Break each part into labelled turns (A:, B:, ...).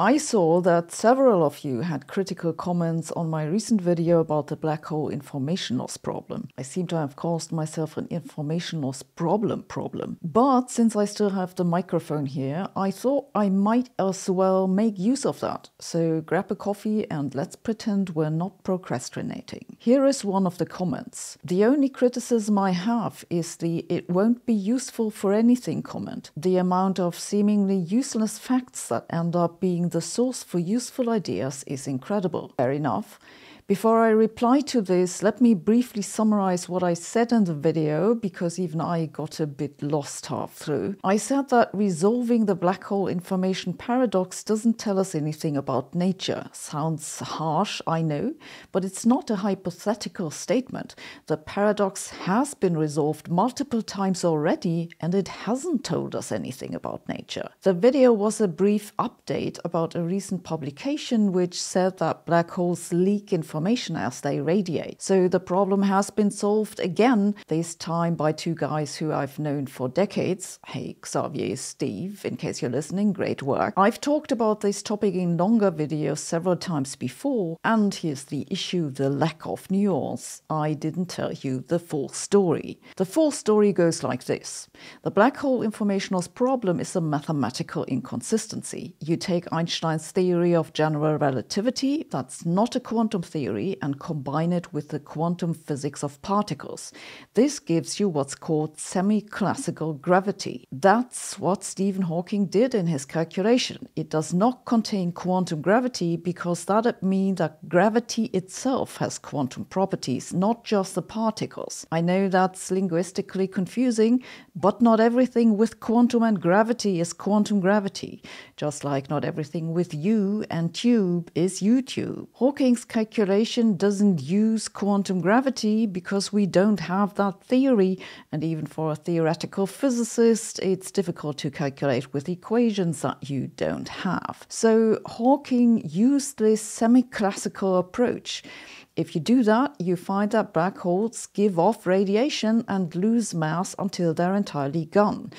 A: I saw that several of you had critical comments on my recent video about the black hole information loss problem. I seem to have caused myself an information loss problem problem. But since I still have the microphone here, I thought I might as well make use of that. So grab a coffee and let's pretend we're not procrastinating. Here is one of the comments. The only criticism I have is the it won't be useful for anything comment. The amount of seemingly useless facts that end up being the source for useful ideas is incredible. Fair enough. Before I reply to this, let me briefly summarize what I said in the video because even I got a bit lost half through. I said that resolving the black hole information paradox doesn't tell us anything about nature. Sounds harsh, I know, but it's not a hypothetical statement. The paradox has been resolved multiple times already and it hasn't told us anything about nature. The video was a brief update about a recent publication which said that black holes leak information information as they radiate. So the problem has been solved again, this time by two guys who I've known for decades. Hey, Xavier, Steve, in case you're listening, great work. I've talked about this topic in longer videos several times before, and here's the issue the lack of nuance. I didn't tell you the full story. The full story goes like this The black hole information loss problem is a mathematical inconsistency. You take Einstein's theory of general relativity, that's not a quantum theory theory and combine it with the quantum physics of particles. This gives you what's called semi-classical gravity. That's what Stephen Hawking did in his calculation. It does not contain quantum gravity because that would mean that gravity itself has quantum properties, not just the particles. I know that's linguistically confusing, but not everything with quantum and gravity is quantum gravity, just like not everything with you and tube is YouTube. Hawking's calculation doesn't use quantum gravity because we don't have that theory, and even for a theoretical physicist, it's difficult to calculate with equations that you don't have. So Hawking used this semi classical approach. If you do that, you find that black holes give off radiation and lose mass until they're entirely gone.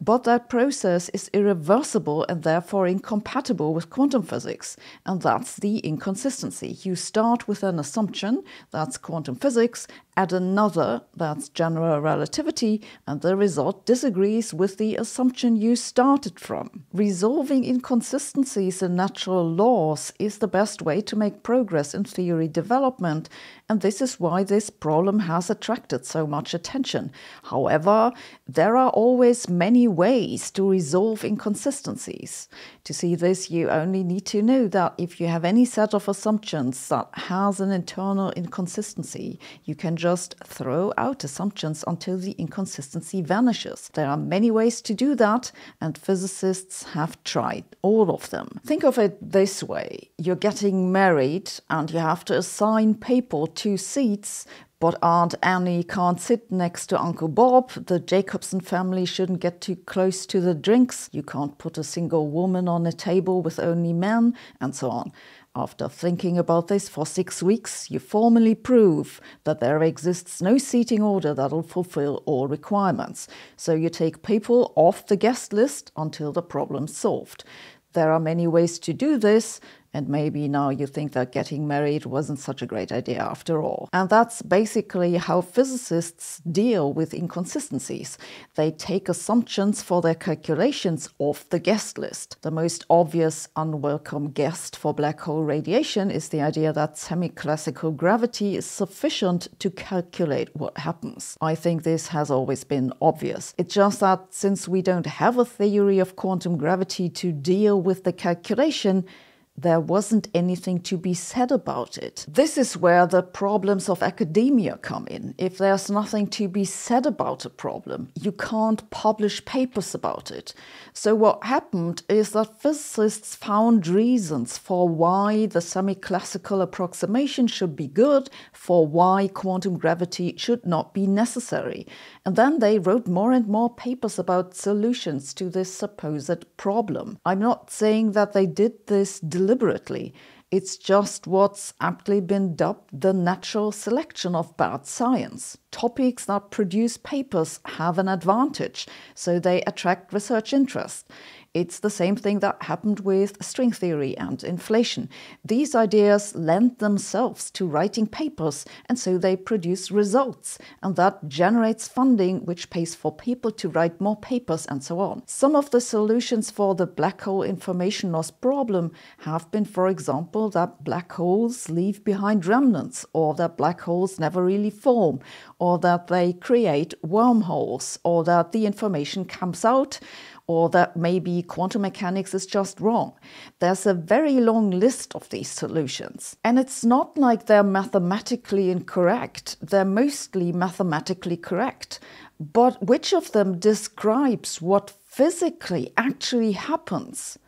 A: But that process is irreversible and therefore incompatible with quantum physics. And that's the inconsistency. You start with an assumption, that's quantum physics, add another, that's general relativity, and the result disagrees with the assumption you started from. Resolving inconsistencies in natural laws is the best way to make progress in theory development, and this is why this problem has attracted so much attention. However, there are always many ways to resolve inconsistencies. To see this, you only need to know that if you have any set of assumptions that has an internal inconsistency, you can just throw out assumptions until the inconsistency vanishes. There are many ways to do that, and physicists have tried all of them. Think of it this way you're getting married, and you have to assign people two seats but Aunt Annie can't sit next to Uncle Bob. The Jacobson family shouldn't get too close to the drinks. You can't put a single woman on a table with only men, and so on. After thinking about this for six weeks, you formally prove that there exists no seating order that'll fulfill all requirements. So you take people off the guest list until the problem's solved. There are many ways to do this, and maybe now you think that getting married wasn't such a great idea after all. And that's basically how physicists deal with inconsistencies. They take assumptions for their calculations off the guest list. The most obvious unwelcome guest for black hole radiation is the idea that semi classical gravity is sufficient to calculate what happens. I think this has always been obvious. It's just that since we don't have a theory of quantum gravity to deal with the calculation, there wasn't anything to be said about it. This is where the problems of academia come in. If there's nothing to be said about a problem, you can't publish papers about it. So, what happened is that physicists found reasons for why the semi classical approximation should be good, for why quantum gravity should not be necessary. And then they wrote more and more papers about solutions to this supposed problem. I'm not saying that they did this deliberately deliberately. It's just what's aptly been dubbed the natural selection of bad science. Topics that produce papers have an advantage, so they attract research interest. It's the same thing that happened with string theory and inflation. These ideas lend themselves to writing papers, and so they produce results, and that generates funding, which pays for people to write more papers, and so on. Some of the solutions for the black hole information loss problem have been, for example, that black holes leave behind remnants, or that black holes never really form, or that they create wormholes, or that the information comes out or that maybe quantum mechanics is just wrong. There's a very long list of these solutions. And it's not like they're mathematically incorrect, they're mostly mathematically correct. But which of them describes what physically actually happens?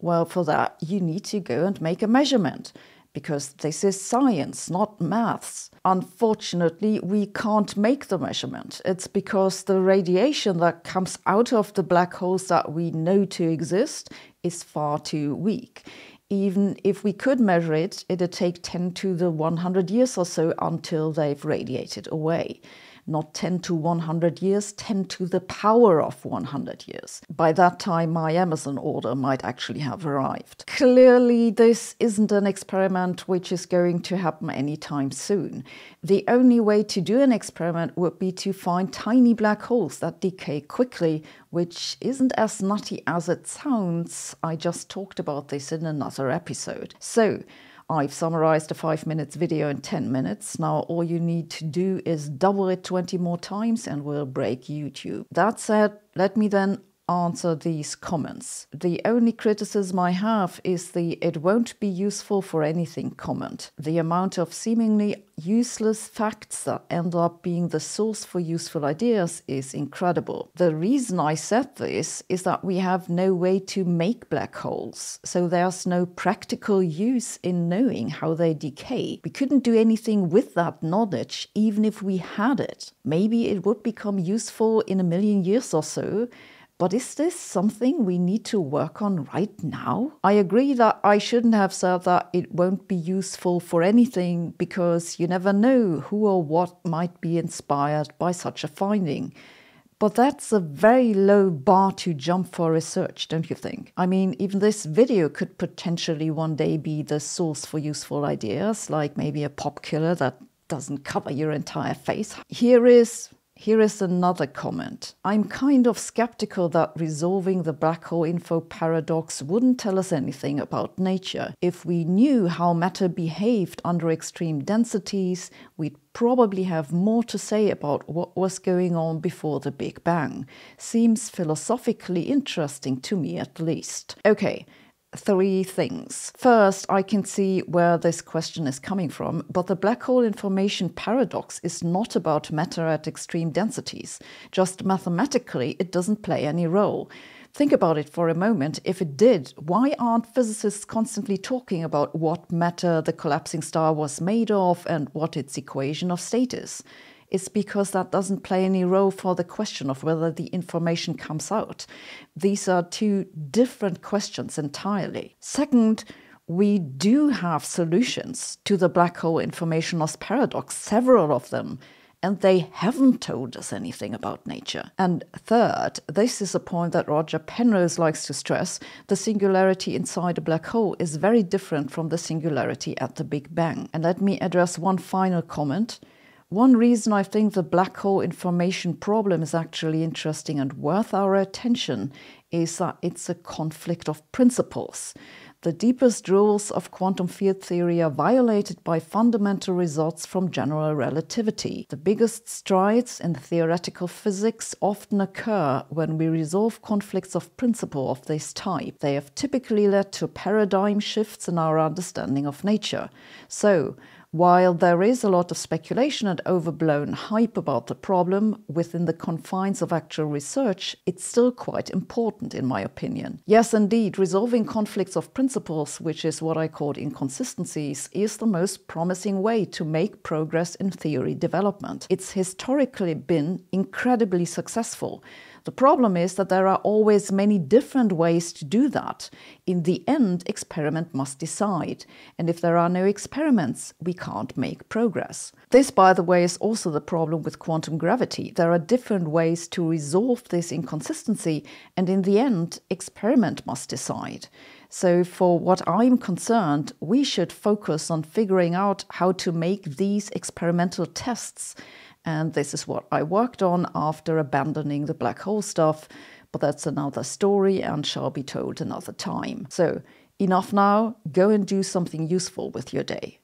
A: Well, for that, you need to go and make a measurement because this is science, not maths. Unfortunately, we can't make the measurement. It's because the radiation that comes out of the black holes that we know to exist is far too weak. Even if we could measure it, it'd take 10 to the 100 years or so until they've radiated away not 10 to 100 years, 10 to the power of 100 years. By that time, my Amazon order might actually have arrived. Clearly, this isn't an experiment which is going to happen anytime soon. The only way to do an experiment would be to find tiny black holes that decay quickly, which isn't as nutty as it sounds. I just talked about this in another episode. So, I've summarized a 5 minutes video in 10 minutes. Now all you need to do is double it 20 more times and we'll break YouTube. That said, let me then answer these comments. The only criticism I have is the it won't be useful for anything comment. The amount of seemingly useless facts that end up being the source for useful ideas is incredible. The reason I said this is that we have no way to make black holes, so there's no practical use in knowing how they decay. We couldn't do anything with that knowledge even if we had it. Maybe it would become useful in a million years or so, but is this something we need to work on right now? I agree that I shouldn't have said that it won't be useful for anything because you never know who or what might be inspired by such a finding. But that's a very low bar to jump for research, don't you think? I mean, even this video could potentially one day be the source for useful ideas, like maybe a pop filter that doesn't cover your entire face. Here is here is another comment. I'm kind of skeptical that resolving the black hole info paradox wouldn't tell us anything about nature. If we knew how matter behaved under extreme densities, we'd probably have more to say about what was going on before the Big Bang. Seems philosophically interesting to me at least. Okay, three things. First, I can see where this question is coming from, but the black hole information paradox is not about matter at extreme densities. Just mathematically, it doesn't play any role. Think about it for a moment. If it did, why aren't physicists constantly talking about what matter the collapsing star was made of and what its equation of state is? Is because that doesn't play any role for the question of whether the information comes out. These are two different questions entirely. Second, we do have solutions to the black hole information loss paradox, several of them, and they haven't told us anything about nature. And third, this is a point that Roger Penrose likes to stress the singularity inside a black hole is very different from the singularity at the Big Bang. And let me address one final comment. One reason I think the black hole information problem is actually interesting and worth our attention is that it's a conflict of principles. The deepest rules of quantum field theory are violated by fundamental results from general relativity. The biggest strides in theoretical physics often occur when we resolve conflicts of principle of this type. They have typically led to paradigm shifts in our understanding of nature. So, while there is a lot of speculation and overblown hype about the problem within the confines of actual research, it's still quite important, in my opinion. Yes, indeed, resolving conflicts of principles, which is what I call inconsistencies, is the most promising way to make progress in theory development. It's historically been incredibly successful. The problem is that there are always many different ways to do that. In the end, experiment must decide. And if there are no experiments, we can't make progress. This, by the way, is also the problem with quantum gravity. There are different ways to resolve this inconsistency, and in the end, experiment must decide. So, for what I'm concerned, we should focus on figuring out how to make these experimental tests and this is what I worked on after abandoning the black hole stuff, but that's another story and shall be told another time. So, enough now, go and do something useful with your day.